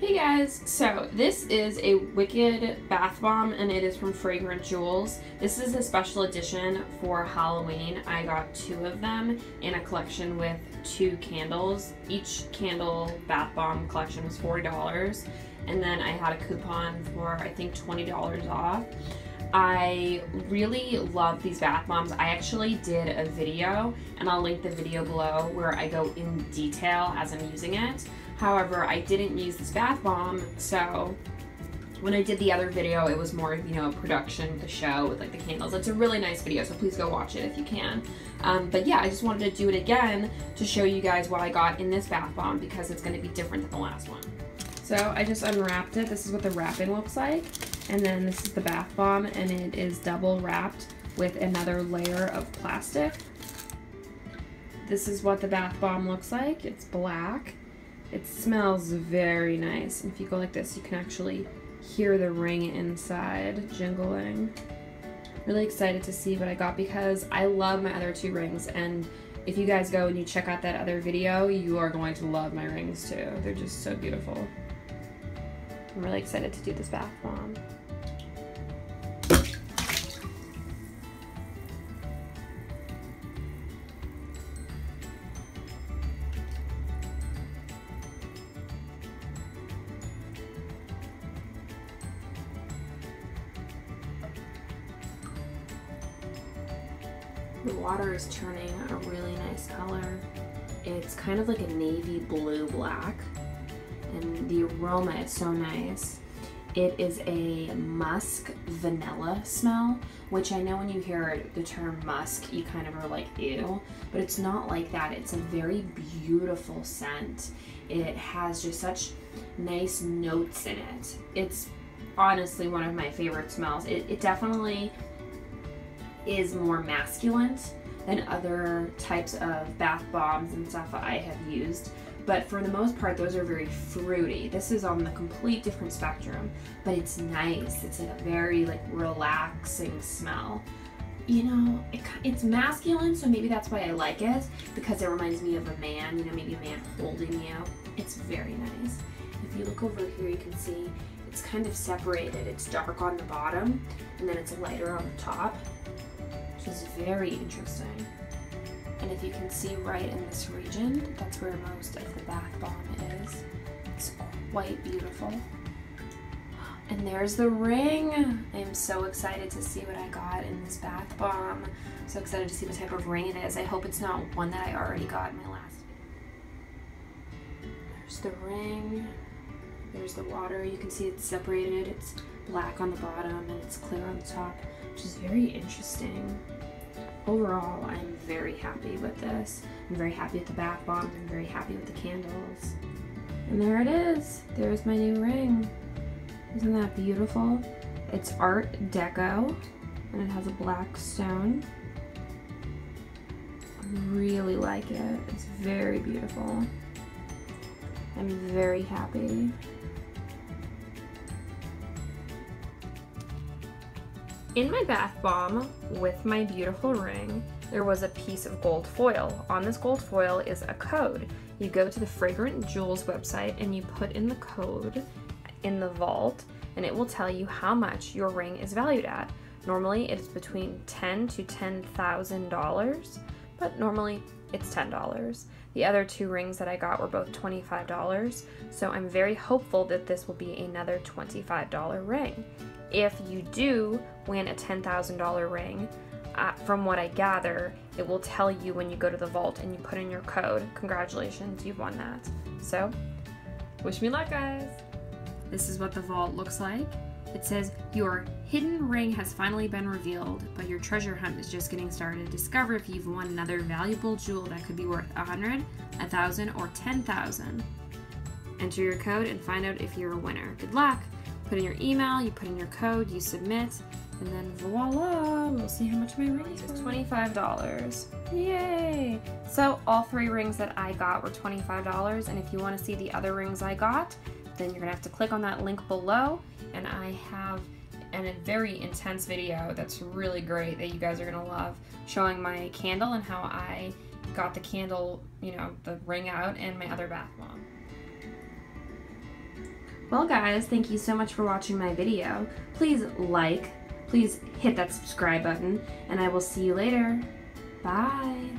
Hey guys, so this is a Wicked Bath Bomb and it is from Fragrant Jewels. This is a special edition for Halloween. I got two of them in a collection with two candles. Each candle bath bomb collection was $40 and then I had a coupon for I think $20 off. I really love these bath bombs. I actually did a video and I'll link the video below where I go in detail as I'm using it. However, I didn't use this bath bomb, so when I did the other video, it was more, you know, a production, the show with like the candles. It's a really nice video, so please go watch it if you can. Um, but yeah, I just wanted to do it again to show you guys what I got in this bath bomb because it's going to be different than the last one. So I just unwrapped it. This is what the wrapping looks like. And then this is the bath bomb and it is double wrapped with another layer of plastic. This is what the bath bomb looks like. It's black it smells very nice. If you go like this, you can actually hear the ring inside jingling. Really excited to see what I got because I love my other two rings and if you guys go and you check out that other video, you are going to love my rings too. They're just so beautiful. I'm really excited to do this bath bomb. The water is turning a really nice color. It's kind of like a navy blue black and the aroma is so nice. It is a musk vanilla smell, which I know when you hear the term musk, you kind of are like, ew, but it's not like that. It's a very beautiful scent. It has just such nice notes in it. It's honestly one of my favorite smells. It, it definitely is more masculine than other types of bath bombs and stuff I have used. But for the most part, those are very fruity. This is on the complete different spectrum, but it's nice. It's like a very like relaxing smell. You know, it, it's masculine, so maybe that's why I like it because it reminds me of a man. You know, maybe a man holding you. It's very nice. If you look over here, you can see it's kind of separated. It's dark on the bottom, and then it's lighter on the top very interesting. And if you can see right in this region, that's where most of the bath bomb is. It's quite beautiful. And there's the ring. I am so excited to see what I got in this bath bomb. so excited to see what type of ring it is. I hope it's not one that I already got in my last There's the ring. There's the water. You can see it's separated. It's black on the bottom and it's clear on the top which is very interesting. Overall, I'm very happy with this. I'm very happy with the bath bombs. I'm very happy with the candles. And there it is. There's my new ring. Isn't that beautiful? It's Art Deco, and it has a black stone. I really like it. It's very beautiful. I'm very happy. In my bath bomb with my beautiful ring, there was a piece of gold foil. On this gold foil is a code. You go to the Fragrant Jewels website and you put in the code in the vault and it will tell you how much your ring is valued at. Normally it's between ten to $10,000, but normally it's $10. The other two rings that I got were both $25, so I'm very hopeful that this will be another $25 ring if you do win a $10,000 ring, uh, from what I gather, it will tell you when you go to the vault and you put in your code. Congratulations, you've won that. So, wish me luck, guys. This is what the vault looks like. It says, Your hidden ring has finally been revealed, but your treasure hunt is just getting started. Discover if you've won another valuable jewel that could be worth a hundred, a thousand, or ten thousand. Enter your code and find out if you're a winner. Good luck! Put in your email, you put in your code, you submit, and then voila, we'll see how much my ring is. $25. Yay! So all three rings that I got were $25, and if you want to see the other rings I got, then you're gonna have to click on that link below, and I have and a very intense video that's really great that you guys are gonna love showing my candle and how I got the candle, you know, the ring out and my other bath bomb. Well guys, thank you so much for watching my video. Please like, please hit that subscribe button, and I will see you later. Bye!